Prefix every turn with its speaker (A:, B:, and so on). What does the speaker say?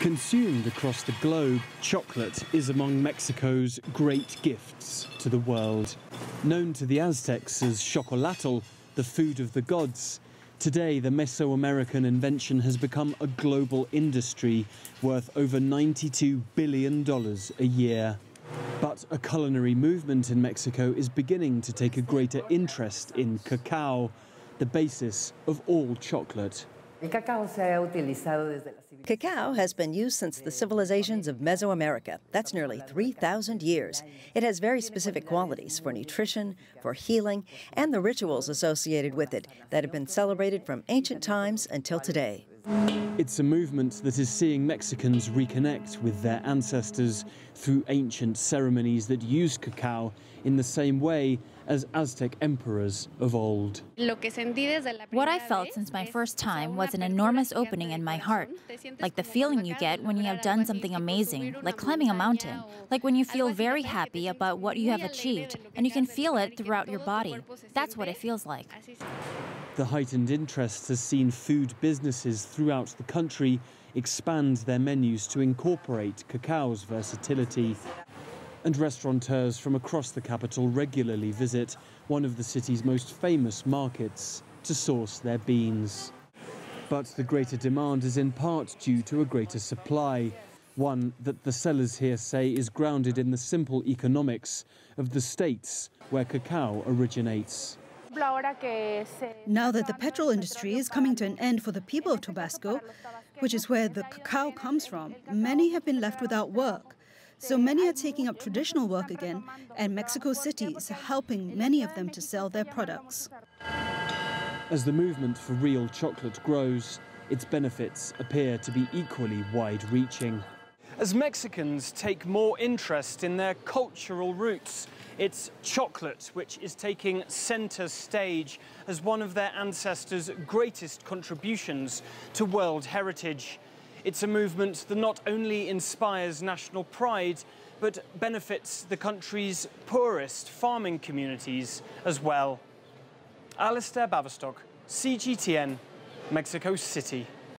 A: Consumed across the globe, chocolate is among Mexico's great gifts to the world. Known to the Aztecs as chocolatl, the food of the gods, today the Mesoamerican invention has become a global industry worth over $92 billion a year. But a culinary movement in Mexico is beginning to take a greater interest in cacao, the basis of all chocolate.
B: Cacao has been used since the civilizations of Mesoamerica. That's nearly 3,000 years. It has very specific qualities for nutrition, for healing, and the rituals associated with it that have been celebrated from ancient times until today.
A: It's a movement that is seeing Mexicans reconnect with their ancestors through ancient ceremonies that use cacao in the same way as Aztec emperors of old.
C: What I felt since my first time was an enormous opening in my heart, like the feeling you get when you have done something amazing, like climbing a mountain, like when you feel very happy about what you have achieved, and you can feel it throughout your body. That's what it feels like.
A: The heightened interest has seen food businesses throughout the country expand their menus to incorporate cacao's versatility and restaurateurs from across the capital regularly visit one of the city's most famous markets to source their beans. But the greater demand is in part due to a greater supply, one that the sellers here say is grounded in the simple economics of the states where cacao originates.
D: Now that the petrol industry is coming to an end for the people of Tabasco, which is where the cacao comes from, many have been left without work. So many are taking up traditional work again, and Mexico City is helping many of them to sell their products.
A: As the movement for real chocolate grows, its benefits appear to be equally wide reaching. As Mexicans take more interest in their cultural roots, it's chocolate which is taking centre stage as one of their ancestors' greatest contributions to world heritage. It's a movement that not only inspires national pride, but benefits the country's poorest farming communities as well. Alasdair Baverstock, CGTN, Mexico City.